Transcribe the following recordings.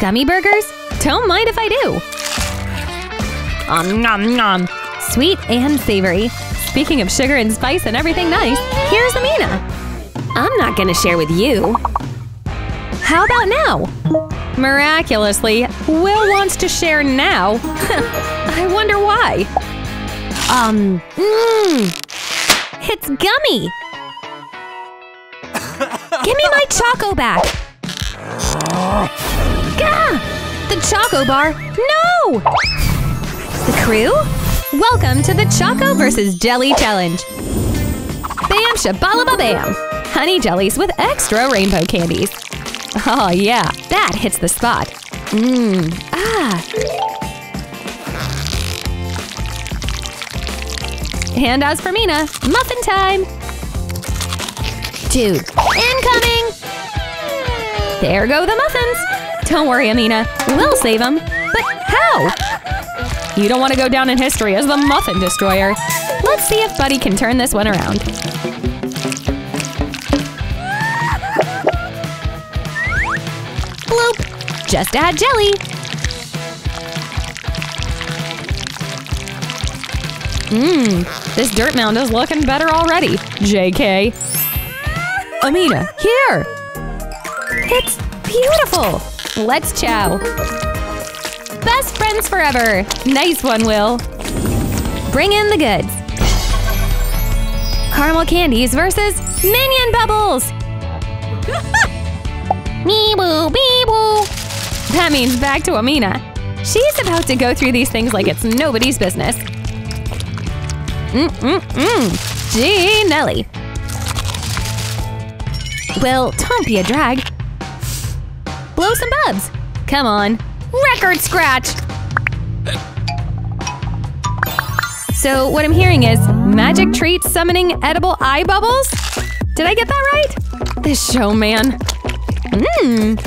Gummy burgers? Don't mind if I do. Um, nom nom. Sweet and savory. Speaking of sugar and spice and everything nice, here's Amina. I'm not gonna share with you. How about now? Miraculously, Will wants to share now. I wonder why. Um, mmm. It's gummy. Give me my Choco back. Gah! The Choco Bar? No! The crew? Welcome to the Choco versus Jelly Challenge. Bam shabalaba bam! Honey jellies with extra rainbow candies. Oh yeah, that hits the spot. Mmm, ah. And as for Mina, muffin time! Dude, incoming! There go the muffins! Don't worry, Amina, we'll save him. But how? You don't want to go down in history as the muffin destroyer. Let's see if Buddy can turn this one around. Bloop! Just add jelly. Mmm, this dirt mound is looking better already. JK. Amina, here! It's beautiful! Let's chow. Best friends forever! Nice one, Will. Bring in the goods. Caramel candies versus Minion Bubbles! Me boo, me boo! That means back to Amina. She's about to go through these things like it's nobody's business. Mm-mm-mm! Gee, Nelly. Well, don't be a drag. Blow some bubs. Come on. Record scratch! So what I'm hearing is magic treat summoning edible eye bubbles? Did I get that right? This show, man. Mmm.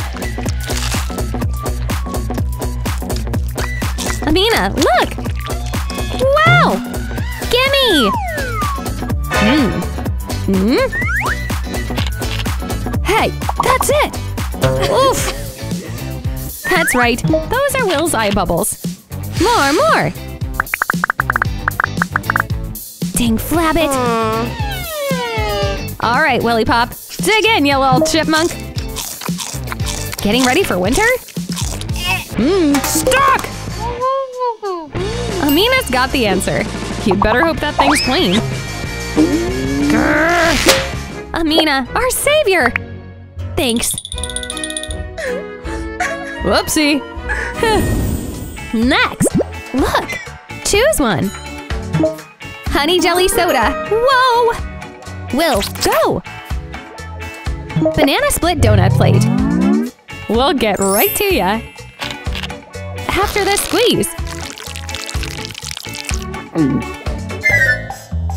Amina, look! Wow! Gimme! Mmm. Mmm? Hey, that's it! Oof! That's right, those are Will's eye bubbles. More, more! Dang flabbit! Hmm. Alright, Willy Pop. Dig in, you little chipmunk! Getting ready for winter? Mmm, stuck! Amina's got the answer. You'd better hope that thing's clean. Grr. Amina, our savior! Thanks. Whoopsie. Next! Look! Choose one! Honey jelly soda! Whoa! Will, go! Banana split donut plate. We'll get right to ya. After the squeeze.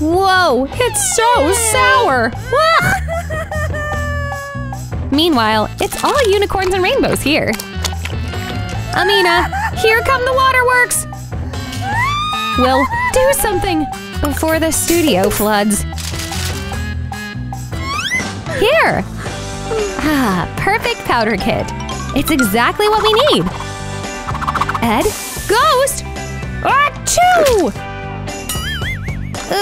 Whoa, it's so sour! Meanwhile, it's all unicorns and rainbows here. Amina, here come the waterworks! We'll do something before the studio floods. Here! Ah, perfect powder kit. It's exactly what we need. Ed? Ghost! Achoo!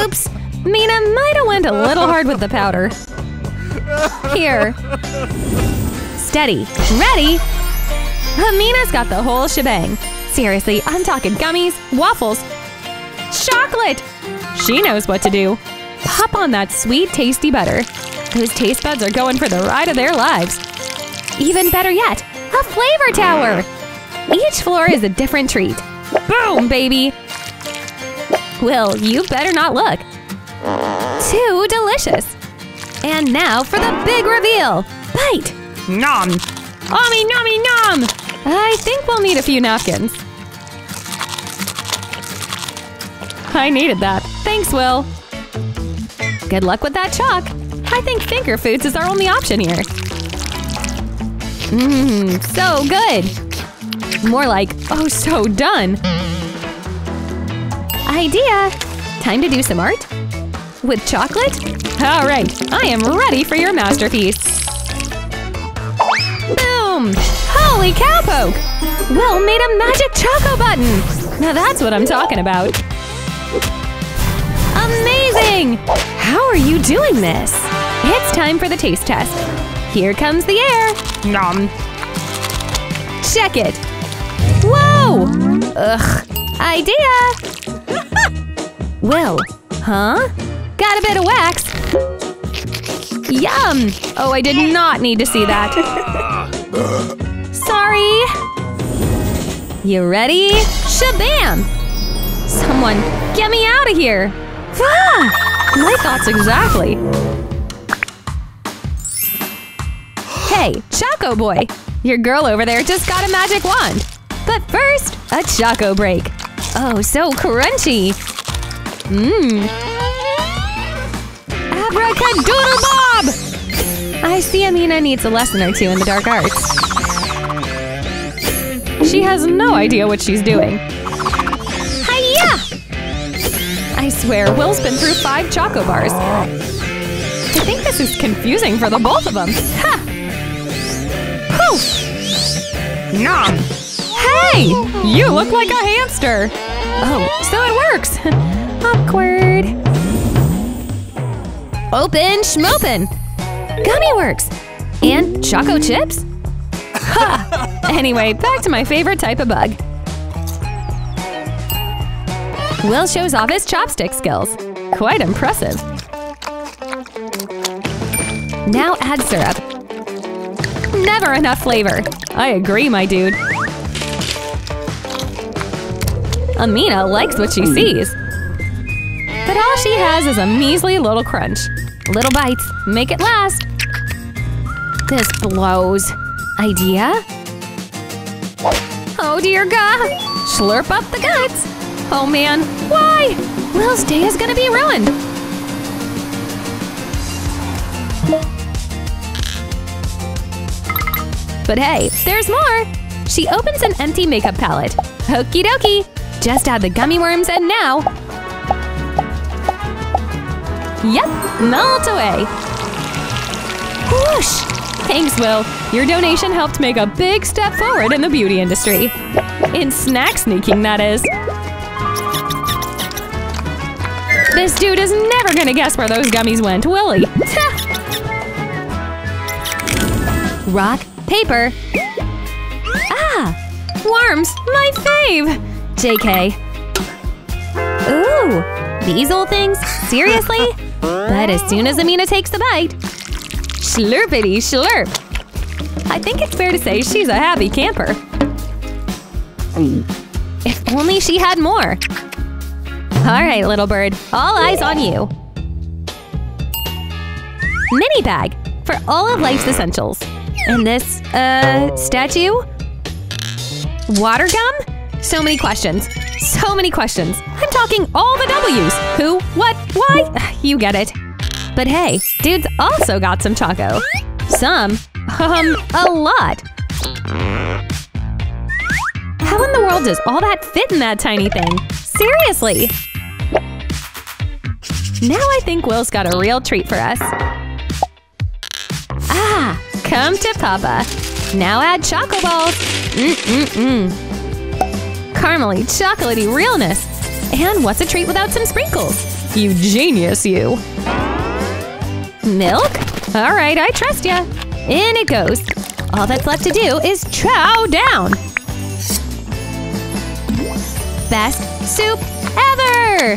Oops, Mina might have went a little hard with the powder. Here. Steady. Ready? Amina's got the whole shebang. Seriously, I'm talking gummies, waffles, chocolate! She knows what to do. Pop on that sweet, tasty butter. Those taste buds are going for the ride of their lives. Even better yet, a flavor tower! Each floor is a different treat. Boom, baby! Will, you better not look. Too delicious! And now for the big reveal! Bite! Nom! Ommy nommy nom! I think we'll need a few napkins. I needed that. Thanks, Will. Good luck with that chalk. I think finger foods is our only option here. Mmm, so good. More like, oh, so done. Idea. Time to do some art? With chocolate? All right, I am ready for your masterpiece. Holy cowpoke! Will made a magic choco button! Now that's what I'm talking about. Amazing! How are you doing this? It's time for the taste test. Here comes the air. Nom. Check it. Whoa! Ugh. Idea! Will. Huh? Got a bit of wax. Yum! Oh, I did not need to see that. Sorry. You ready? Shabam! Someone, get me out of here! Ah, my thoughts exactly. Hey, Choco Boy! Your girl over there just got a magic wand. But first, a Choco break. Oh, so crunchy. Mmm. Abracadoodle Bob! I see Amina needs a lesson or two in the dark arts. She has no idea what she's doing. Hiya! I swear, Will's been through five choco bars. I think this is confusing for the both of them. Ha! Whew! Nom! Hey! You look like a hamster! Oh, so it works! Awkward. Open schmopen! Gummy works! And choco chips? Ha! Anyway, back to my favorite type of bug. Will shows off his chopstick skills. Quite impressive. Now add syrup. Never enough flavor. I agree, my dude. Amina likes what she hmm. sees. But all she has is a measly little crunch. Little bites, make it last. This blows. Idea? Oh dear God! Slurp up the guts! Oh man, why? Will's day is gonna be ruined! But hey, there's more! She opens an empty makeup palette. Okie dokie! Just add the gummy worms and now… Yep, melt away! Whoosh! Thanks, Will. Your donation helped make a big step forward in the beauty industry. In snack sneaking, that is. This dude is never gonna guess where those gummies went, will he? Rock, paper. Ah! Worms, my fave! JK. Ooh! These old things? Seriously? But as soon as Amina takes the bite, slurpity slurp! I think it's fair to say she's a happy camper. If only she had more. Alright, little bird, all eyes on you. Mini bag for all of life's essentials. And this, uh, statue? Water gum? So many questions. So many questions. I'm talking all the W's. Who? What? Why? You get it. But hey, dude's also got some choco. Some? Um, a lot. How in the world does all that fit in that tiny thing? Seriously! Now I think Will's got a real treat for us. Ah, come to Papa. Now add choco balls. Mm-mm-mm. Caramely, chocolatey realness. And what's a treat without some sprinkles? You genius, you. Milk? All right, I trust ya. In it goes. All that's left to do is chow down. Best soup ever!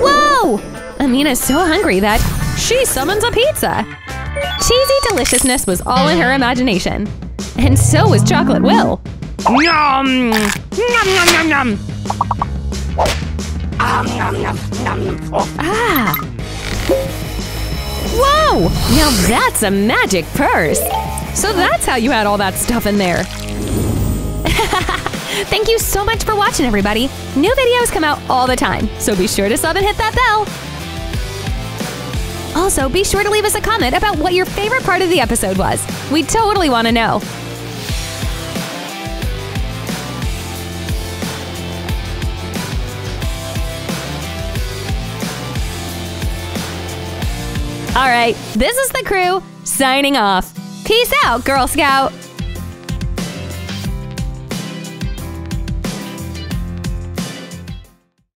Whoa! Amina's so hungry that she summons a pizza. Cheesy deliciousness was all in her imagination. And so was Chocolate Will. Yum! Yum, yum, yum, yum! Ah! Whoa! Now that's a magic purse! So that's how you had all that stuff in there. Thank you so much for watching, everybody. New videos come out all the time, so be sure to sub and hit that bell. Also, be sure to leave us a comment about what your favorite part of the episode was. We totally want to know. All right, this is the crew signing off. Peace out, Girl Scout!